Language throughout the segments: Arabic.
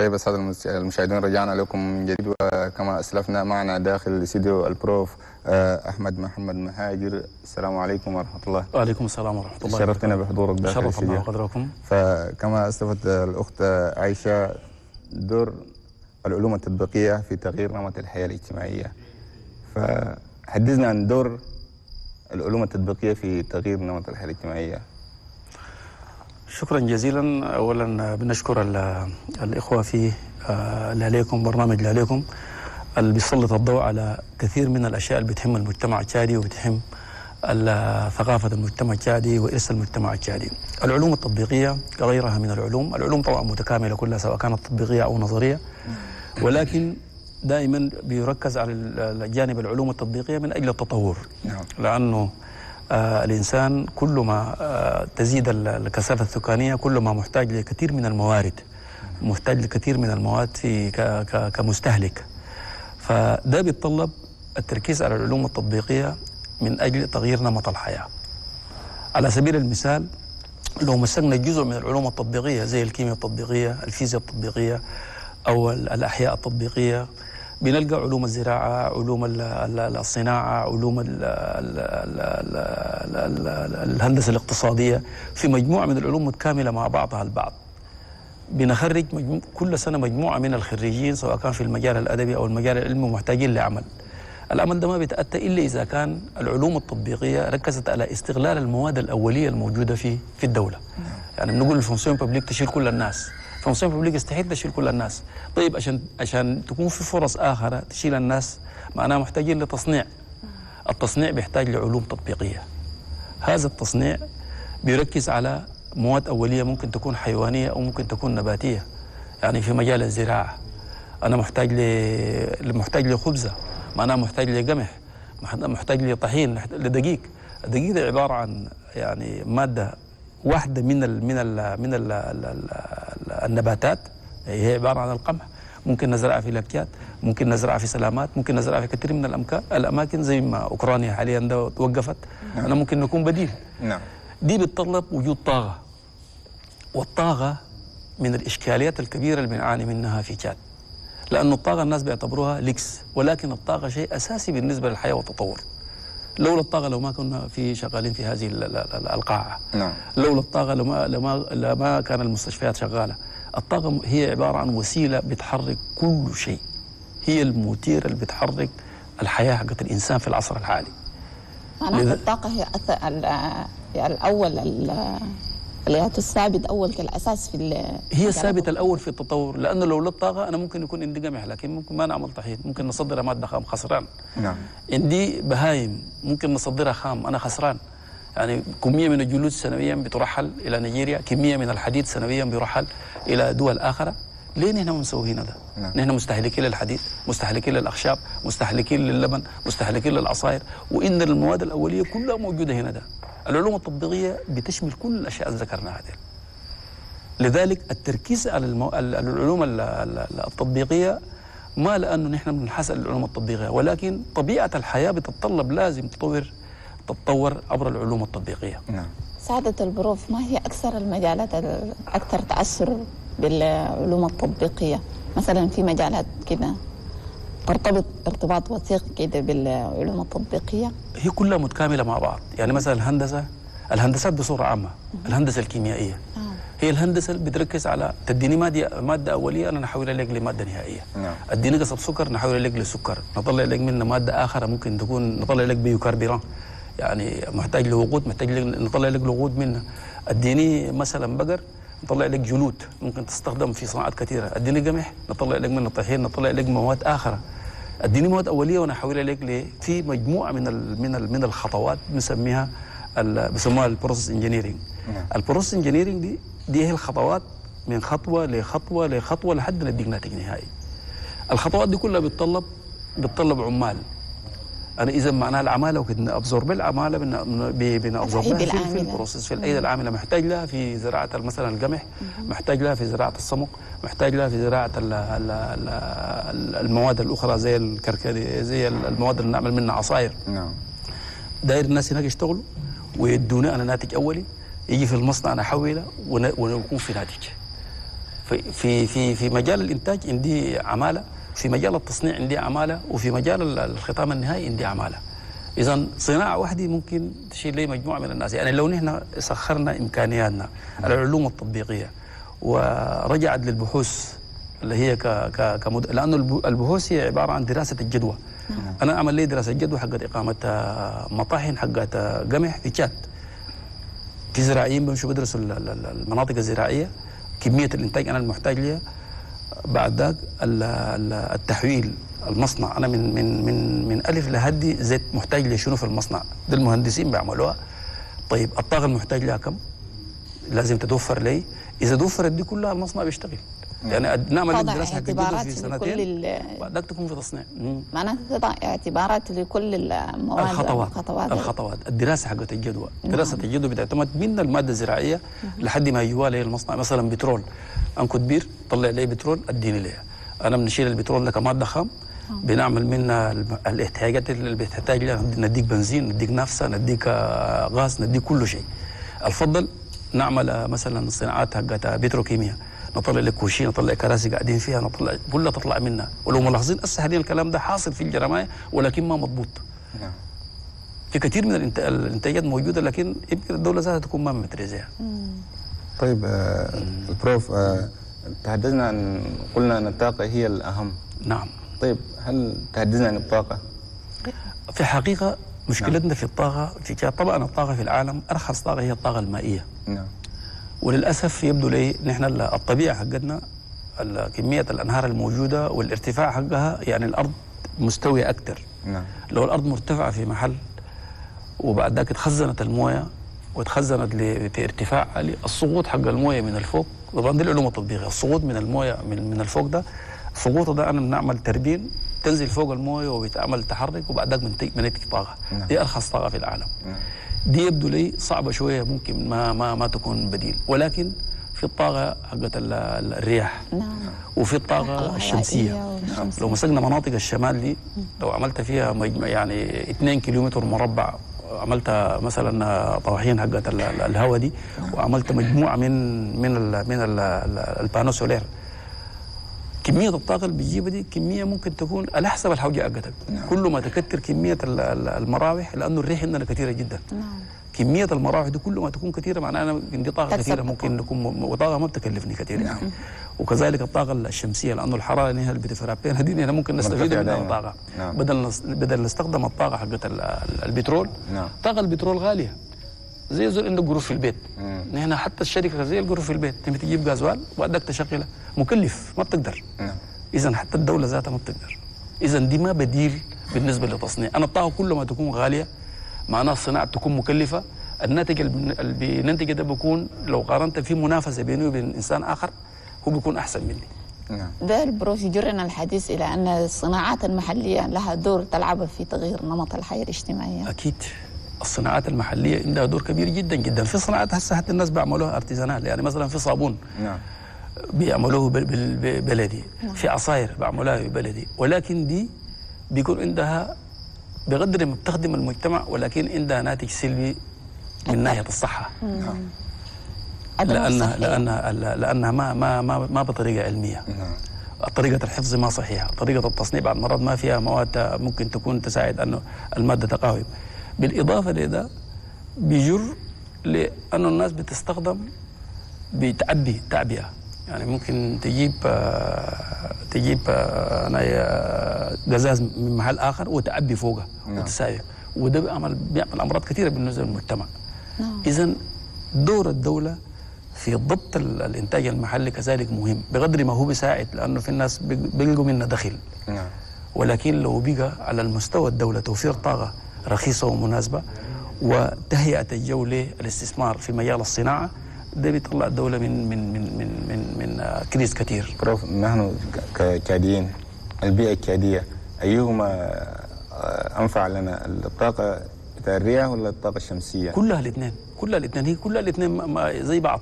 طيب المس- المشاهدين رجعنا لكم من جديد. وكما أسلفنا معنا داخل الاستديو البروف آه، أحمد محمد مهاجر. السلام عليكم ورحمة الله. وعليكم السلام ورحمة الله شرفتنا بحضورك داخل شرف الاستديو الله قدركم. فكما أسلفت الأخت عائشة دور العلوم التطبيقية في تغيير نمط الحياة الاجتماعية. فحدثنا عن دور العلوم التطبيقية في تغيير نمط الحياة الاجتماعية. شكرا جزيلا اولا بنشكر ال- الإخوة في آه، اللي عليكم برنامج اللي عليكم اللي بيسلط الضوء على كثير من الأشياء اللي بتهم المجتمع التشادي وبتهم ثقافة المجتمع التشادي وإرث المجتمع التشادي. العلوم التطبيقية كغيرها من العلوم، العلوم طبعا متكاملة كلها سواء كانت تطبيقية أو نظرية ولكن دائما بيركز على الجانب العلوم التطبيقية من أجل التطور. نعم آه الإنسان كل ما آه تزيد ال- الكثافة السكانيه كل ما محتاج لكثير من الموارد محتاج لكثير من المواد في كمستهلك. فده بيتطلب التركيز على العلوم التطبيقية من أجل تغيير نمط الحياة. على سبيل المثال لو مسكنا جزء من العلوم التطبيقية زي الكيمياء التطبيقية الفيزياء التطبيقية أو ال- الأحياء التطبيقية بنلقى علوم الزراعة علوم ال- ال- الصناعة علوم ال- ال- ال- ال- ال- ال- الهندسة الاقتصادية. في مجموعة من العلوم متكاملة مع بعضها البعض. بنخرج. كل سنة مجموعة من الخريجين سواء كان في المجال الأدبي أو المجال العلمي محتاجين لعمل. العمل ده ما بيتأتى إلا إذا كان العلوم التطبيقية ركزت على استغلال المواد الأولية الموجودة في في الدولة. يعني بنقول الفونسيون بابليك تشيل كل الناس. الفونسيون بابليك يستحيل تشيل كل الناس. طيب عشان عشان تكون في فرص أخرى تشيل الناس معناها محتاجين لتصنيع. التصنيع بيحتاج لعلوم تطبيقية. هذا التصنيع بيركز على مواد أولية ممكن تكون حيوانية أو ممكن تكون نباتية يعني في مجال الزراعة. أنا محتاج ل محتاج لخبزة معناها محتاج لقمح مح- محتاج لطحين لدقيق. الدقيق ده عبارة عن يعني مادة واحدة من ال من ال من ال النباتات هي عبارة عن القمح. ممكن نزرعها في لاكيات ممكن نزرعها في سلامات ممكن نزرعها في كثير من الأمكان الأماكن زي ما أوكرانيا حاليا ده توقفت. أنا ممكن نكون بديل. نعم. دي بتطلب وجود طاقة. والطاقة من الإشكاليات الكبيرة اللي بنعاني منها في تشاد. لأن الطاقة الناس بيعتبروها ليكس ولكن الطاقة شيء أساسي بالنسبة للحياة والتطور. لولا الطاقة لو ما كنا في شغالين في هذه ال- ال- ال- القاعة. نعم. لولا الطاقة لما لما لما كان المستشفيات شغالة. الطاقة هي عبارة عن وسيلة بتحرك كل شيء. هي الموتير اللي بتحرك الحياة حقت الإنسان في العصر الحالي. معناته الطاقة هي أث- ال- الأول ال- اللي هي الثابت أول كالأساس في ال- هي الثابت الأول في التطور لأنه لولا الطاقه أنا ممكن يكون عندي قمح لكن ممكن ما نعمل طحين ممكن نصدر مادة خام خسران. نعم. عندي بهايم ممكن نصدرها خام أنا خسران. يعني كمية من الجلود سنويا بترحل إلى نيجيريا كمية من الحديد سنويا بيرحل إلى دول أخرى ليه نحن ما مسوي هنا ده؟ نعم. نحن مستهلكين للحديد، مستهلكين للأخشاب، مستهلكين للبن، مستهلكين للعصائر، وإن المواد الأولية كلها موجودة هنا ده. العلوم التطبيقية بتشمل كل الأشياء اللي ذكرناها دي. لذلك التركيز على المو... ال- العلوم ال- ال- التطبيقية ما لأنه نحن بنحسن العلوم التطبيقية ولكن طبيعة الحياة بتتطلب لازم تطور تتطور عبر العلوم التطبيقية. نعم سعادة البروف ما هي أكثر المجالات الأكثر تأثر بالعلوم التطبيقية مثلا في مجالات كده ترتبط ارتباط وثيق كده بالعلوم التطبيقية هي كلها متكاملة مع بعض، يعني مثلا الهندسة الهندسات بصورة عامة، الهندسة الكيميائية هي الهندسة اللي بتركز على تديني مادة مادة أولية أنا نحولها لك لماده نهائية. نعم. أديني قصب سكر نحولها لك لسكر، نطلع لك منه مادة أخرى ممكن تكون نطلع لك بيوكربيران يعني محتاج لوقود محتاج لك نطلع لك الوقود منه. أديني مثلا بقر نطلع لك جلود ممكن تستخدم في صناعات كثيرة، أديني قمح نطلع لك منه طحين نطلع لك مواد أخرى. اديني مواد اوليه وأنا احولها لك ل- في مجموعة من ال من ال من الخطوات بنسميها بيسموها ال process engineering. ال process engineering دي دي هي الخطوات من خطوة لخطوة لخطوة لحد نديك ناتج نهائي. الخطوات دي كلها بتطلب بتطلب عمال. أنا إذا معناها العمالة وكده absorber العمالة بن absorber الأيدي في, في العاملة. ال process في الايدي العامله محتاج لها في زراعة مثلا القمح محتاج لها في زراعة الصمغ محتاج لها في زراعة ال ال ال المواد الأخرى زي الكركدي زي المواد اللي نعمل منها عصاير. نعم. داير الناس هناك يشتغلوا ويدوني أنا ناتج أولي يجي في المصنع أنا أحوله ون- ونكون في ناتج. في في في في مجال الإنتاج عندي عمالة في مجال التصنيع عندي عماله وفي مجال ال- الختام النهائي عندي عماله اذا صناعة واحدة ممكن تشيل لي مجموعة من الناس. يعني لو نحن سخرنا إمكانياتنا العلوم التطبيقية ورجعت للبحوث اللي هي ك ك كمد... لأنه الب- البحوث هي عبارة عن دراسة الجدوى. أنا أعمل لي دراسة جدوى حقت إقامة آه، مطاحن حقت آه، قمح في تشاد. في زراعيين بيمشوا بيدرسوا ال- ال- المناطق الزراعية كمية الإنتاج أنا المحتاج ليها. بعد ذاك ال- ال- التحويل المصنع. أنا من من من من ألف لهدي زيت محتاج لشنو في المصنع. ده المهندسين بيعملوها. طيب الطاقة المحتاج لها كم؟ لازم تتوفر لي. إذا توفرت دي كلها المصنع بيشتغل. يعني أد- نعمل حق اعتبارات في لكل سنتين ال- بعد ذاك تكون في تصنيع. مم. معناته تضع اعتبارات لكل المواد الخطوات. الخطوات. الخطوات. الدراسة حقت الجدوى دراسة الجدوى بتعتمد من المادة الزراعية لحد ما يجوا لي المصنع مثلا بترول. انكد بير طلع لي بترول اديني ليها. أنا بنشيل البترول ده كمادة خام بنعمل منها الاحتياجات اللي بتحتاج لها نديك بنزين نديك نفسة نديك آه، غاز نديك كل شيء. الفضل نعمل آه، مثلا صناعات حقت بتروكيمياء نطلع لك كوشي نطلع كراسي قاعدين فيها نطلع كلها تطلع منها. ولو ملاحظين هسه حاليا الكلام ده حاصل في الجرمايه ولكن ما مضبوط. نعم. في كثير من الإنت- الانتاجات موجودة لكن يمكن الدولة ذاتها تكون ما متريزها طيب آه البروف آه تحدثنا عن قلنا أن الطاقة هي الأهم. نعم. طيب هل تحدثنا عن الطاقة؟ في حقيقه مشكلتنا في الطاقة في طبعا الطاقة في العالم أرخص طاقة هي الطاقة المائية. نعم. وللأسف يبدو لي نحن ال- الطبيعة حقتنا ال- كمية الأنهار الموجودة والارتفاع حقها يعني الأرض مستوية أكثر نعم. لو الأرض مرتفعة في محل وبعد ذاك اتخزنت الموية واتخزنت ل- في ارتفاع عالي السقوط حق الموية من الفوق طبعا دي العلوم التطبيقية. السقوط من الموية من, من الفوق ده سقوطه ده أنا بنعمل تربين تنزل فوق الموية وبيتعمل تحرك وبعد ذاك بنتج بنتج طاقة. نعم. دي أرخص طاقة في العالم. نعم. دي يبدو لي صعبة شوية ممكن ما ما ما تكون بديل. ولكن في الطاقة حقت ال- ال- الرياح. نعم. وفي الطاقة الشمسية. لو مسكنا مناطق الشمال دي لو عملت فيها يعني 2 كيلومتر مربع عملت مثلا طواحين حقت ال- ال- الهواء دي وعملت مجموعة من من ال من ال ال panneau solaire. كمية الطاقة اللي بتجيبها دي كمية ممكن تكون على حسب الحوجة حقتك. كل ما تكتر كمية ال- ال- المراوح لأنه الريح عندنا كثيرة جدا. نعم. كمية المراوح دي كل ما تكون كثيرة معناها أنا عندي طاقة تكسب كثيرة ممكن نكون وطاقة ما بتكلفني كثير يعني. وكذلك الطاقة الشمسية لأنه الحرارة اللي هي اللي بت frapper نا هذه هنا ممكن نستفيد منها دائما. طاقة. نعم. بدل نس- بدل نستخدم الطاقة حقت ال- ال- البترول نعم. طاقة البترول غالية. زي زول عنده قروش في البيت. نحن حتى الشركة زي القروش في البيت. تبي تجيب غازوال وبعدك تشغلها مكلف ما بتقدر. نعم. اذا حتى الدولة ذاتها ما بتقدر. اذا دي ما بديل بالنسبة للتصنيع أنا الطاقة كل ما تكون غالية. معناها الصناعه تكون مكلفة. الناتج اللي بينتج ده بيكون لو قارنت في منافسة بيني وبين إنسان آخر هو بيكون أحسن مني. نعم. ده البروف يجرنا الحديث إلى أن الصناعات المحلية لها دور تلعب في تغيير نمط الحياة الاجتماعية. أكيد. الصناعات المحلية عندها دور كبير جدا جدا. في صناعات هسه حتى الناس بيعملوها ارتيزانال يعني مثلا في صابون نعم. بيعملوه بال- بال- ب- بلدي في عصاير بعملوها بلدي ولكن دي بيكون عندها بقدر ما بتخدم المجتمع ولكن عندها ناتج سلبي من ناحية الصحة. نعم. عدم لانها. لانها لأنها ما ما ما, ما بطريقة علمية. نعم. طريقة الحفظ ما صحيحة. طريقة التصنيع بعض المرات ما فيها مواد ممكن تكون تساعد أنه المادة تقاوم. بالإضافة لده بيجر لأنه الناس بتستخدم بتعبي تعبئة. يعني ممكن تجيب آه، تجيب آه، أنا قزاز من محل آخر وتعبي فوقه نعم. وده بيعمل بيعمل أمراض كثيرة بالنسبة للمجتمع. نعم. إذا دور الدولة في ضبط ال- الإنتاج المحلي كذلك مهم بقدر ما هو بيساعد لأنه في الناس بيل- بيلقوا منه دخل. نعم. ولكن لو بقى على المستوى الدولة توفير طاقة رخيصة ومناسبة وتهيئة الجو للاستثمار في مجال الصناعة ده بيطلع الدولة من من من من من, من آه، كريز كثير بروف نحن ك- كتشاديين البيئة التشادية أيهما آه، أنفع لنا؟ الطاقة بتاع الرياح ولا الطاقة الشمسية؟ كلها الاثنين كلها الاثنين هي كلها الاثنين زي بعض.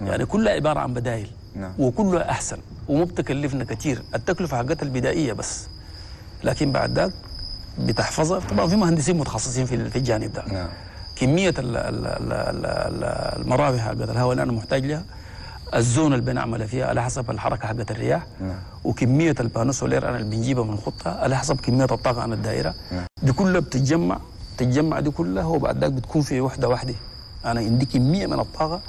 يعني كلها عبارة عن بدائل نعم. وكلها أحسن وما بتكلفنا كثير التكلفة حقتها البدائية بس. لكن بعد ذاك بتحفظها. طبعا في مهندسين متخصصين في الجانب ده. نعم. كمية ال- ال- ال- ال- ال- المراوح حقت الهواء اللي أنا محتاج لها الزون اللي بنعمل فيها على حسب الحركة حقت الرياح نعم. وكمية البانوسولير أنا اللي بنجيبها من خطها على حسب كمية الطاقة أنا الدائرة. نعم. دي كلها بتتجمع تتجمع دي كلها وبعد ذاك بتكون في وحدة واحدة. أنا عندي كمية من الطاقة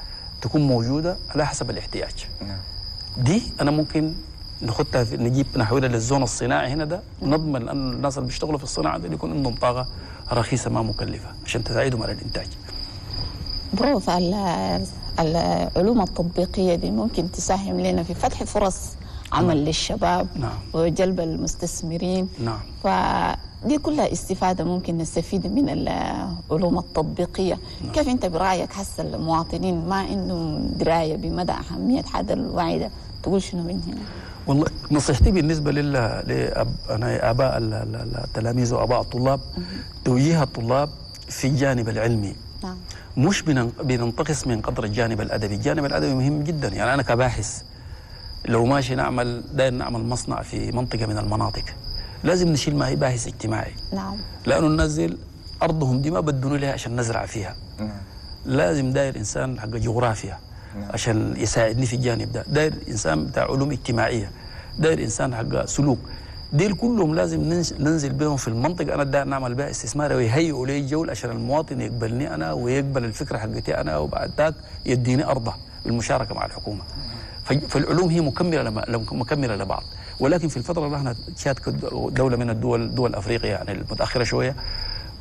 تكون موجودة على حسب الاحتياج. نعم. دي أنا ممكن ناخدها في نجيب نحولها للزون الصناعي هنا ده نضمن ان الناس اللي بيشتغلوا في الصناعة دي يكون عندهم طاقة رخيصة ما مكلفة عشان تساعدهم على الإنتاج. بروف ال- العلوم التطبيقية دي ممكن تساهم لنا في فتح فرص عمل للشباب نعم. وجلب المستثمرين. نعم. فدي كلها استفادة ممكن نستفيد من العلوم التطبيقية. كيف أنت برأيك هسه المواطنين ما عندهم دراية بمدى أهمية هذا الوعي ده تقول شنو من هنا؟ والله نصيحتي بالنسبة لل ال- ال- التلاميذ وآباء الطلاب توجيه الطلاب في الجانب العلمي. نعم. مش بنن- بننتقص من قدر الجانب الأدبي، الجانب الأدبي مهم جدا، يعني أنا كباحث لو ماشي نعمل داير نعمل مصنع في منطقة من المناطق لازم نشيل معي باحث اجتماعي. نعم. لأنه ننزل أرضهم دي ما بدونوا لها عشان نزرع فيها. نعم. لازم داير إنسان حق جغرافيا عشان يساعدني في الجانب ده. داير إنسان بتاع علوم اجتماعية. داير إنسان حق سلوك. ديل كلهم لازم ننز- ننزل بهم في المنطقة. أنا داير نعمل بها استثمار ويهيئوا لي الجو عشان المواطن يقبلني أنا ويقبل الفكرة حقتي أنا وبعد ذاك يديني أرضه بالمشاركة مع الحكومة. فالعلوم هي مكملة مكملة لبعض. ولكن في الفترة اللي إحنا شاد دولة من الدول دول أفريقيا يعني المتأخرة شوية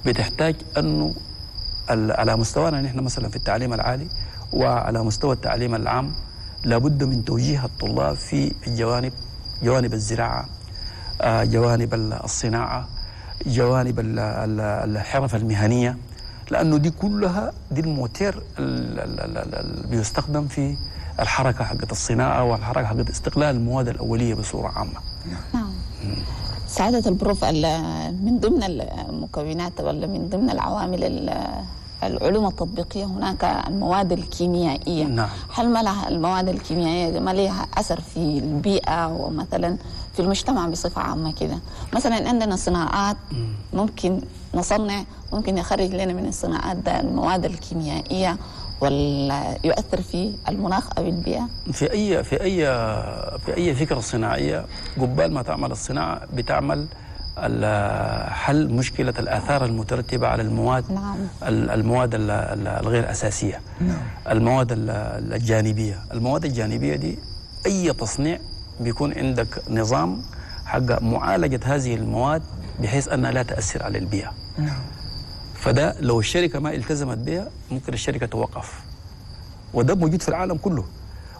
بتحتاج أنه على مستوانا نحن مثلا في التعليم العالي وعلى مستوى التعليم العام لابد من توجيه الطلاب في الجوانب جوانب الزراعة. جوانب ال- الصناعة جوانب ال- ال- الحرف المهنية لأنه دي كلها دي الموتير ال- ال- ال- ال- اللي بيستخدم في الحركة حقت الصناعة والحركة حقت استقلال المواد الأولية بصورة عامة. نعم. سعادة البروف ال- من ضمن المكونات ولا من ضمن العوامل ال- العلوم التطبيقية هناك المواد الكيميائية. نعم. هل ما لها المواد الكيميائية ما لها أثر في البيئة ومثلا في المجتمع بصفة عامة كده. مثلا عندنا صناعات ممكن نصنع ممكن يخرج لنا من الصناعات ده المواد الكيميائية ولا يؤثر في المناخ أو البيئة. في أي في أي في أي فكرة صناعية قبال ما تعمل الصناعة بتعمل حل مشكلة الآثار المترتبة على المواد نعم. ال- المواد ال- ال- الغير أساسية. المواد ال- الجانبية. المواد الجانبية دي أي تصنيع بيكون عندك نظام حق معالجة هذه المواد بحيث أنها لا تأثر على البيئة. فده لو الشركة ما التزمت بها ممكن الشركة توقف. وده موجود في العالم كله.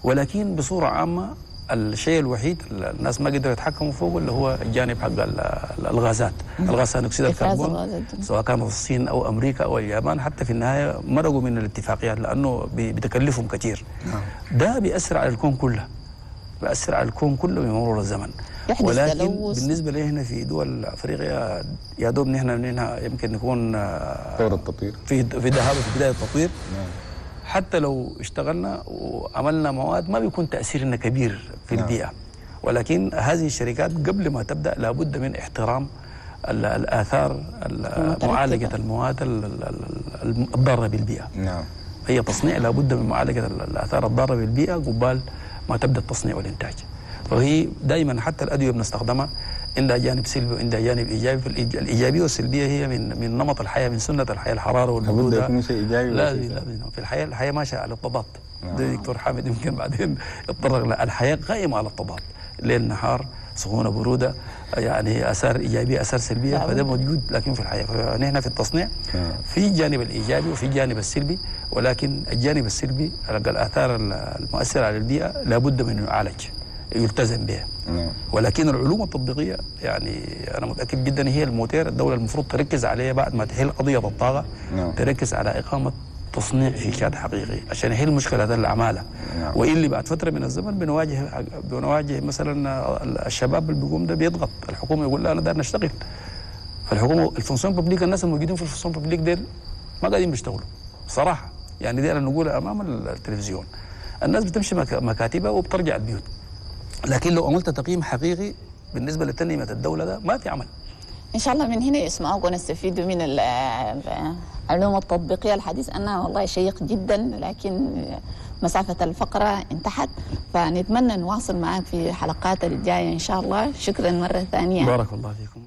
ولكن بصورة عامة الشيء الوحيد الناس ما قدروا يتحكموا فوقه اللي هو الجانب حق ال- ال- الغازات. الغاز ثاني اكسيد الكربون. سواء كانت الصين أو أمريكا أو اليابان حتى في النهاية مرقوا من الاتفاقيات لأنه بتكلفهم كثير ده بيأثر على الكون كله. بيأثر على الكون كله بمرور الزمن. ولكن تلوث. بالنسبة لنا هنا في دول أفريقيا يا دوب نحن نحن يمكن نكون آه، طور التطوير. في في ذهاب في بداية التطوير. حتى لو اشتغلنا وعملنا مواد ما بيكون تاثيرنا كبير في نعم. البيئة. ولكن هذه الشركات قبل ما تبدأ لابد من احترام ال- الآثار ال- المترتبة. معالجة المواد ال- ال- ال- الضارة بالبيئة. نعم. هي تصنيع لابد من معالجة ال- الآثار الضارة بالبيئة قبال ما تبدأ التصنيع والإنتاج. وهي دائما حتى الأدوية بنستخدمها عندها جانب سلبي وعندها جانب إيجابي. الايجابيه والسلبية هي من من نمط الحياة من سنة الحياة الحرارة والبروده يكون شيء إيجابي لا وشيء لا في الحياة الحياة ماشيه على التضاد دكتور حامد يمكن بعدين يتطرق. الحياة قائمة على التضاد ليل نهار سخونة برودة يعني أثار إيجابية أثار سلبية نعم. فده موجود لكن في الحياة فنحن في التصنيع نعم. في الجانب الإيجابي وفي الجانب السلبي ولكن الجانب السلبي الآثار المؤثرة على البيئة لابد من يعالج يلتزم بها نعم ولكن العلوم التطبيقية يعني أنا متأكد جدا هي الموتير الدولة المفروض تركز عليها بعد ما تحل قضية الطاقة. تركز على إقامة تصنيع في شاد حقيقي. عشان يحل مشكله العمالة. نعم. واللي بعد فترة من الزمن بنواجه بنواجه مثلا الشباب اللي بيقوم ده بيضغط. الحكومة يقول لا أنا داير نشتغل. فالحكومة ال fonction publique الناس الموجودين في ال fonction publique ديل ما قاعدين بيشتغلوا. صراحة. يعني دي أنا نقولها أمام التلفزيون. الناس بتمشي مك- مكاتبها وبترجع البيوت. لكن لو عملت تقييم حقيقي بالنسبة لتنميه الدولة ده ما في عمل. إن شاء الله من هنا يسمعوك ونستفيدوا من ال- العلوم التطبيقية. الحديث انها والله شيق جدا لكن مسافة الفقرة انتهت. فنتمنى نواصل معك في حلقات الجاية إن شاء الله. شكرا مرة ثانية. بارك الله فيكم.